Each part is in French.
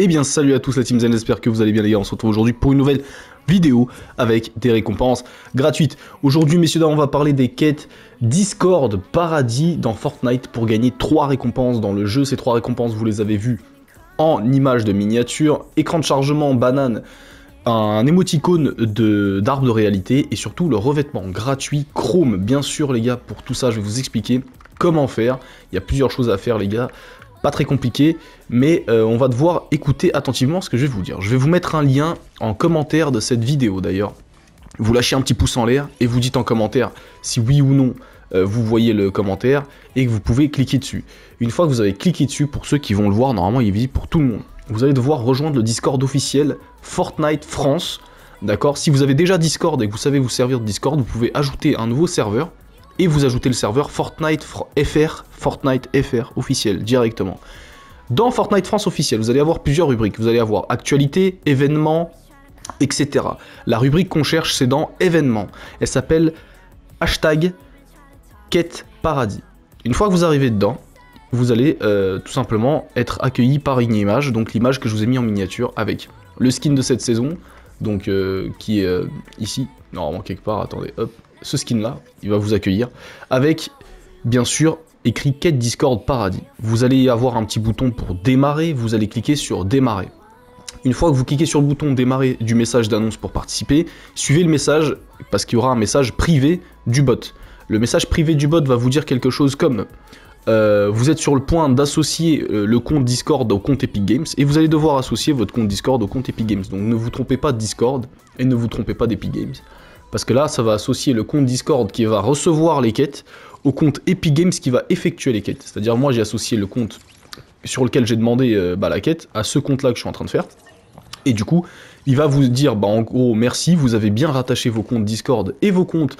Eh bien salut à tous la Team Zen, j'espère que vous allez bien les gars, on se retrouve aujourd'hui pour une nouvelle vidéo avec des récompenses gratuites. Aujourd'hui messieurs dames on va parler des quêtes Discord Paradis dans Fortnite pour gagner 3 récompenses dans le jeu. Ces 3 récompenses vous les avez vues en images de miniature, écran de chargement, banane, un émoticône d'arbre de, de réalité et surtout le revêtement gratuit Chrome. Bien sûr les gars, pour tout ça je vais vous expliquer comment faire. Il y a plusieurs choses à faire les gars pas très compliqué, mais euh, on va devoir écouter attentivement ce que je vais vous dire. Je vais vous mettre un lien en commentaire de cette vidéo d'ailleurs. Vous lâchez un petit pouce en l'air et vous dites en commentaire si oui ou non euh, vous voyez le commentaire et que vous pouvez cliquer dessus. Une fois que vous avez cliqué dessus, pour ceux qui vont le voir, normalement il est visible pour tout le monde. Vous allez devoir rejoindre le Discord officiel Fortnite France. D'accord? Si vous avez déjà Discord et que vous savez vous servir de Discord, vous pouvez ajouter un nouveau serveur et vous ajoutez le serveur Fortnite FR, Fortnite FR officiel directement. Dans Fortnite France officiel, vous allez avoir plusieurs rubriques. Vous allez avoir actualité, événements, etc. La rubrique qu'on cherche, c'est dans événements. Elle s'appelle hashtag quête paradis. Une fois que vous arrivez dedans, vous allez euh, tout simplement être accueilli par une image, donc l'image que je vous ai mis en miniature avec le skin de cette saison, donc euh, qui est euh, ici, normalement quelque part, attendez, hop, ce skin-là, il va vous accueillir, avec, bien sûr, écrit quête Discord Paradis. Vous allez avoir un petit bouton pour démarrer, vous allez cliquer sur démarrer. Une fois que vous cliquez sur le bouton démarrer du message d'annonce pour participer, suivez le message parce qu'il y aura un message privé du bot. Le message privé du bot va vous dire quelque chose comme euh, vous êtes sur le point d'associer euh, le compte Discord au compte Epic Games et vous allez devoir associer votre compte Discord au compte Epic Games. Donc ne vous trompez pas de Discord et ne vous trompez pas d'Epic Games. Parce que là, ça va associer le compte Discord qui va recevoir les quêtes au compte Epic Games qui va effectuer les quêtes. C'est-à-dire, moi, j'ai associé le compte sur lequel j'ai demandé euh, bah, la quête à ce compte-là que je suis en train de faire. Et du coup, il va vous dire, bah, en gros, merci, vous avez bien rattaché vos comptes Discord et vos comptes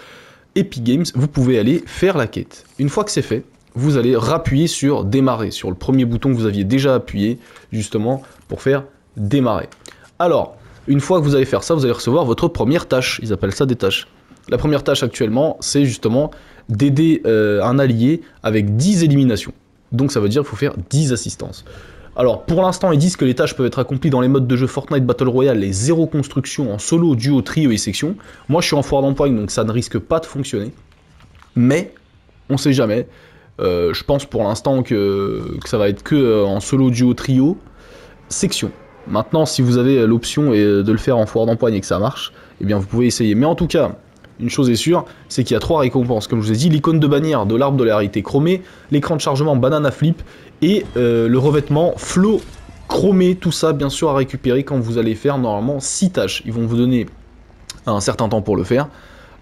Epic Games, vous pouvez aller faire la quête. Une fois que c'est fait, vous allez rappuyer sur démarrer, sur le premier bouton que vous aviez déjà appuyé, justement, pour faire démarrer. Alors, une fois que vous allez faire ça, vous allez recevoir votre première tâche. Ils appellent ça des tâches. La première tâche actuellement, c'est justement d'aider euh, un allié avec 10 éliminations. Donc ça veut dire qu'il faut faire 10 assistances. Alors pour l'instant, ils disent que les tâches peuvent être accomplies dans les modes de jeu Fortnite Battle Royale, les zéro construction en solo, duo, trio et section. Moi je suis en foire d'empoigne donc ça ne risque pas de fonctionner. Mais on sait jamais. Euh, je pense pour l'instant que, que, ça va être que euh, en solo, duo, trio, section. Maintenant, si vous avez l'option de le faire en foire d'empoigne et que ça marche, eh bien vous pouvez essayer. Mais en tout cas, une chose est sûre, c'est qu'il y a trois récompenses. Comme je vous ai dit, l'icône de bannière de l'arbre de la réalité chromée, l'écran de chargement banana flip et euh, le revêtement flow chromé. Tout ça, bien sûr, à récupérer quand vous allez faire normalement 6 tâches. Ils vont vous donner un certain temps pour le faire.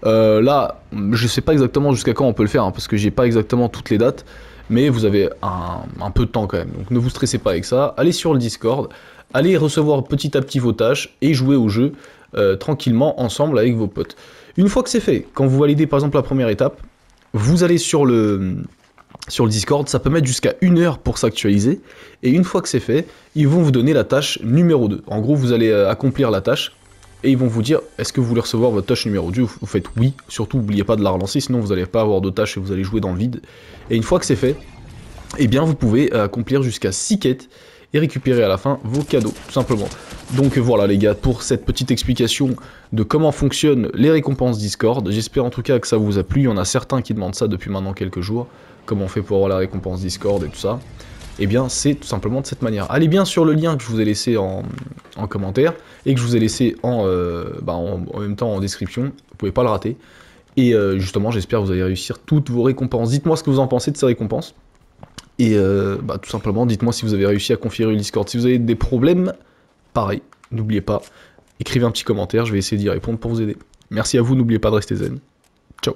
Euh, là, je ne sais pas exactement jusqu'à quand on peut le faire, hein, parce que j'ai pas exactement toutes les dates, mais vous avez un, peu de temps quand même. Donc ne vous stressez pas avec ça. Allez sur le Discord, allez recevoir petit à petit vos tâches et jouer au jeu euh, tranquillement ensemble avec vos potes. Une fois que c'est fait, quand vous validez par exemple la première étape, vous allez sur le, sur Discord, ça peut mettre jusqu'à une heure pour s'actualiser, et une fois que c'est fait, ils vont vous donner la tâche numéro 2. En gros, vous allez euh, accomplir la tâche, et ils vont vous dire, est-ce que vous voulez recevoir votre tâche numéro 2 Vous faites oui, surtout n'oubliez pas de la relancer, sinon vous n'allez pas avoir de tâche et vous allez jouer dans le vide. Et une fois que c'est fait, eh bien vous pouvez euh, accomplir jusqu'à 6 quêtes, et récupérer à la fin vos cadeaux, tout simplement. Donc voilà les gars, pour cette petite explication de comment fonctionnent les récompenses Discord, j'espère en tout cas que ça vous a plu, il y en a certains qui demandent ça depuis maintenant quelques jours, comment on fait pour avoir la récompense Discord et tout ça. Eh bien c'est tout simplement de cette manière. Allez bien sur le lien que je vous ai laissé en, commentaire, et que je vous ai laissé euh, bah, en, en, même temps en description, vous pouvez pas le rater. Et euh, justement j'espère que vous allez réussir toutes vos récompenses. Dites-moi ce que vous en pensez de ces récompenses. Et euh, bah, tout simplement, dites-moi si vous avez réussi à configurer le Discord. Si vous avez des problèmes, pareil, n'oubliez pas, écrivez un petit commentaire, je vais essayer d'y répondre pour vous aider. Merci à vous, n'oubliez pas de rester zen. Ciao